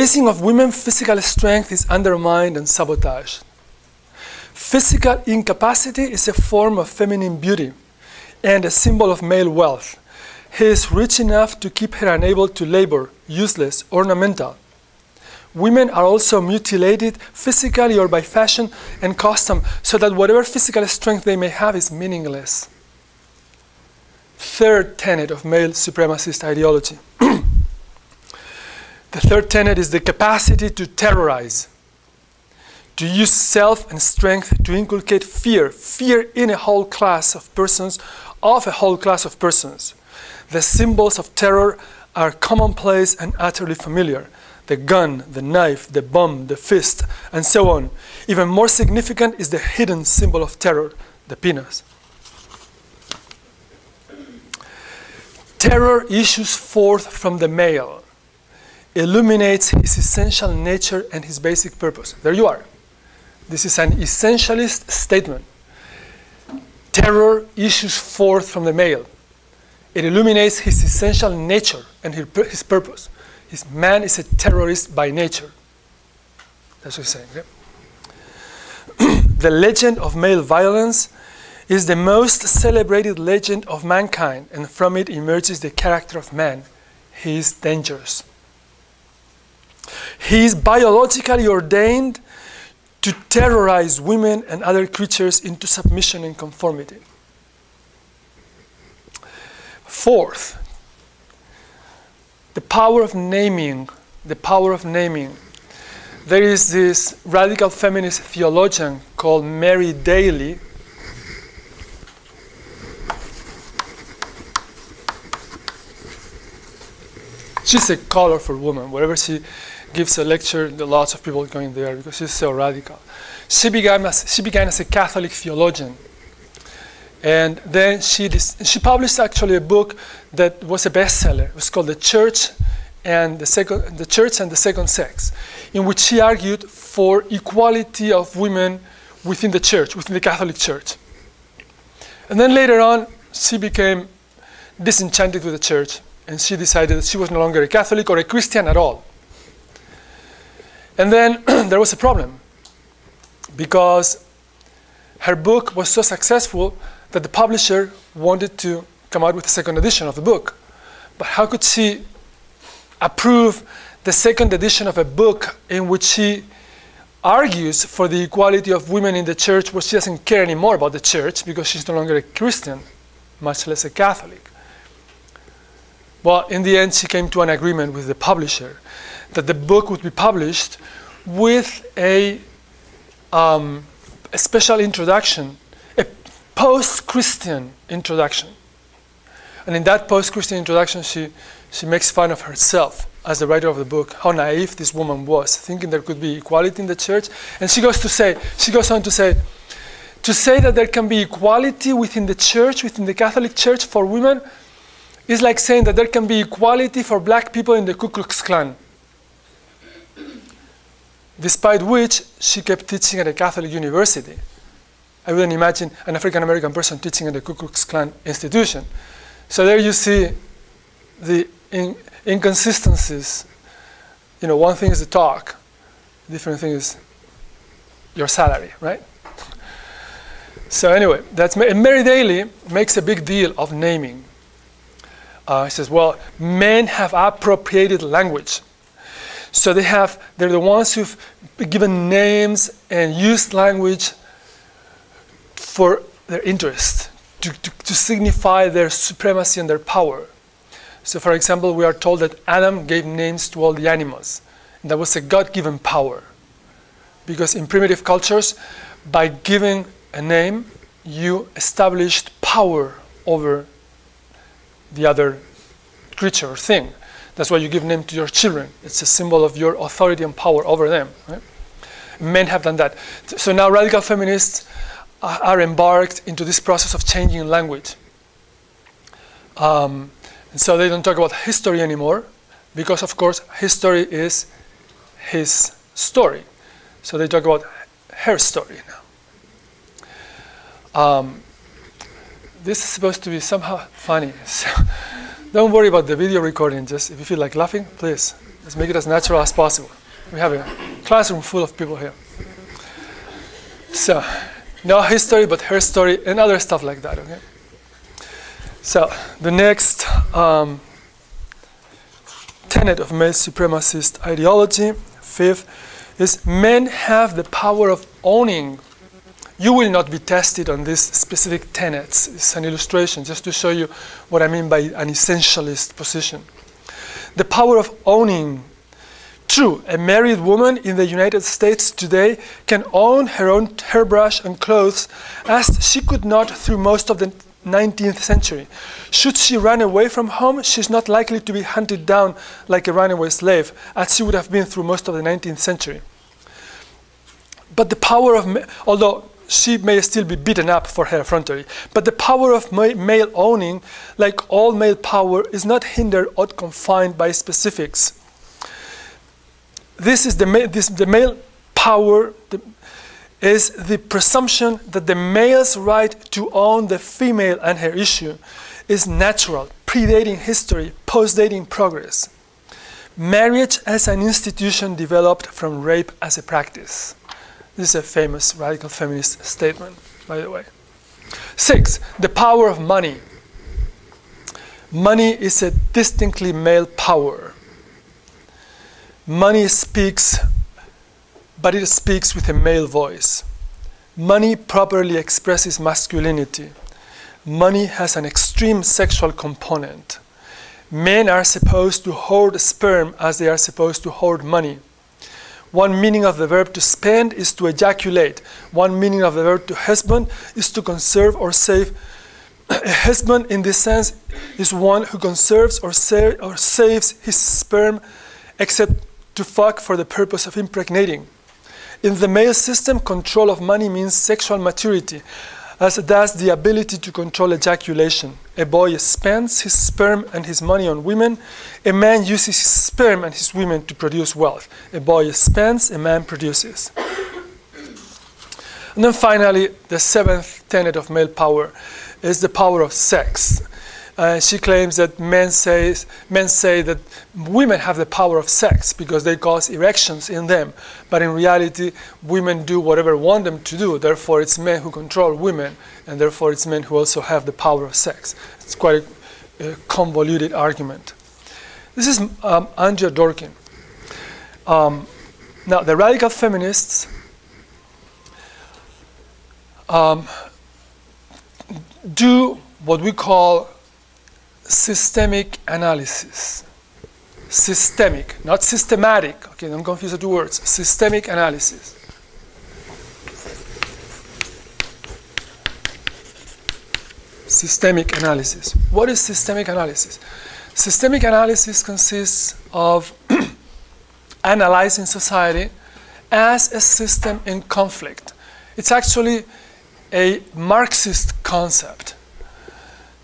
Facing of women's physical strength is undermined and sabotaged. Physical incapacity is a form of feminine beauty and a symbol of male wealth. He is rich enough to keep her unable to labor, useless, ornamental. Women are also mutilated physically or by fashion and custom, so that whatever physical strength they may have is meaningless. Third tenet of male supremacist ideology. the third tenet is the capacity to terrorize, to use self and strength to inculcate fear, fear in a whole class of persons, of a whole class of persons. The symbols of terror are commonplace and utterly familiar the gun, the knife, the bomb, the fist, and so on. Even more significant is the hidden symbol of terror, the penis. Terror issues forth from the male, illuminates his essential nature and his basic purpose. There you are. This is an essentialist statement. Terror issues forth from the male. It illuminates his essential nature and his purpose His man is a terrorist by nature. That's what he's saying. The legend of male violence is the most celebrated legend of mankind, and from it emerges the character of man. He is dangerous. He is biologically ordained to terrorize women and other creatures into submission and conformity. Fourth, the power of naming, the power of naming. There is this radical feminist theologian called Mary Daly. She's a colorful woman. Wherever she gives a lecture, are lots of people going there because she's so radical. She began as, she began as a Catholic theologian and then she, she published actually a book that was a bestseller. It was called The Church and the, second, the Church and the Second Sex, in which she argued for equality of women within the church, within the Catholic Church. And then later on, she became disenchanted with the church, and she decided that she was no longer a Catholic or a Christian at all. And then there was a problem, because her book was so successful that the publisher wanted to come out with a second edition of the book. But how could she approve the second edition of a book in which she argues for the equality of women in the church where she doesn't care anymore about the church because she's no longer a Christian, much less a Catholic? Well, in the end, she came to an agreement with the publisher that the book would be published with a, um, a special introduction a post-Christian introduction. And in that post-Christian introduction, she, she makes fun of herself as the writer of the book, how naive this woman was, thinking there could be equality in the church. And she goes to say, she goes on to say, to say that there can be equality within the church, within the Catholic Church for women, is like saying that there can be equality for black people in the Ku Klux Klan. Despite which, she kept teaching at a Catholic university. I wouldn't imagine an African American person teaching at the Ku Klux Klan institution. So there you see the in, inconsistencies. You know, one thing is the talk, different thing is your salary, right? So anyway, that's Mary Daly makes a big deal of naming. Uh, he says, well, men have appropriated language. So they have, they're the ones who've given names and used language for their interest, to, to, to signify their supremacy and their power. So, for example, we are told that Adam gave names to all the animals. And that was a God given power. Because in primitive cultures, by giving a name, you established power over the other creature or thing. That's why you give name to your children. It's a symbol of your authority and power over them. Right? Men have done that. So now radical feminists are embarked into this process of changing language. Um, and so they don't talk about history anymore, because of course history is his story. So they talk about her story now. Um, this is supposed to be somehow funny. So don't worry about the video recording. Just if you feel like laughing, please Let's make it as natural as possible. We have a classroom full of people here. So, no history, but her story and other stuff like that, okay? So, the next um, tenet of male supremacist ideology, fifth, is men have the power of owning. You will not be tested on these specific tenets. It's an illustration just to show you what I mean by an essentialist position. The power of owning. True, a married woman in the United States today can own her own hairbrush and clothes as she could not through most of the 19th century. Should she run away from home, she's not likely to be hunted down like a runaway slave, as she would have been through most of the 19th century. But the power of, although she may still be beaten up for her effrontery, but the power of male owning, like all male power, is not hindered or confined by specifics. This is the, this, the male power, the, is the presumption that the male's right to own the female and her issue is natural, predating history, postdating progress. Marriage as an institution developed from rape as a practice. This is a famous radical feminist statement, by the way. Six, the power of money. Money is a distinctly male power. Money speaks but it speaks with a male voice. Money properly expresses masculinity. Money has an extreme sexual component. Men are supposed to hoard sperm as they are supposed to hoard money. One meaning of the verb to spend is to ejaculate. One meaning of the verb to husband is to conserve or save. A husband, in this sense, is one who conserves or, sa- or saves his sperm except to fuck for the purpose of impregnating. In the male system, control of money means sexual maturity, as does the ability to control ejaculation. A boy spends his sperm and his money on women. A man uses his sperm and his women to produce wealth. A boy spends, a man produces. And then finally, the seventh tenet of male power is the power of sex. Uh, she claims that men, says, men say that women have the power of sex because they cause erections in them. But in reality, women do whatever want them to do. Therefore, it's men who control women, and therefore, it's men who also have the power of sex. It's quite a, a convoluted argument. This is um, Andrea Dworkin. Um, now, the radical feminists um, do what we call systemic analysis. Systemic, not systematic. Okay, don't confuse the two words. Systemic analysis. Systemic analysis. What is systemic analysis? Systemic analysis consists of analyzing society as a system in conflict. It's actually a Marxist concept.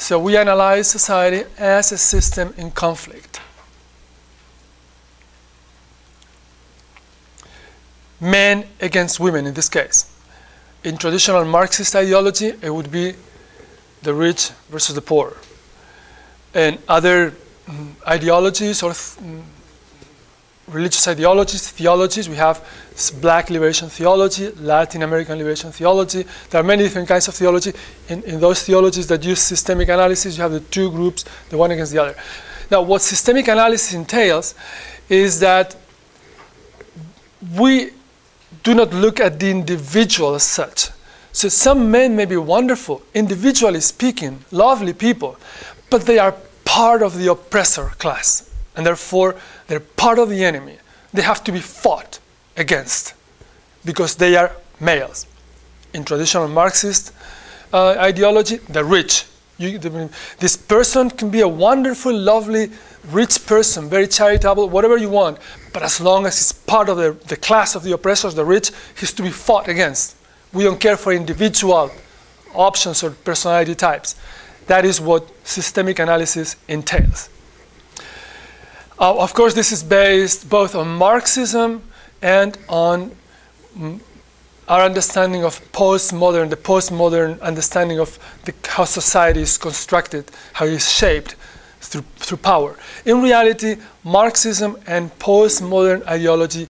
So we analyze society as a system in conflict. Men against women in this case. In traditional Marxist ideology, it would be the rich versus the poor. And other mm, ideologies or mm, religious ideologies, theologies. We have black liberation theology, Latin American liberation theology. There are many different kinds of theology. In, in those theologies that use systemic analysis, you have the two groups, the one against the other. Now, what systemic analysis entails is that we do not look at the individual as such. So some men may be wonderful, individually speaking, lovely people, but they are part of the oppressor class and therefore they're part of the enemy. They have to be fought against because they are males. In traditional Marxist uh, ideology, the rich. You, this person can be a wonderful, lovely, rich person, very charitable, whatever you want, but as long as he's part of the, the class of the oppressors, the rich, he's to be fought against. We don't care for individual options or personality types. That is what systemic analysis entails. Uh, of course, this is based both on Marxism and on mm, our understanding of postmodern, the postmodern understanding of the, how society is constructed, how it is shaped through, through power. In reality, Marxism and postmodern ideology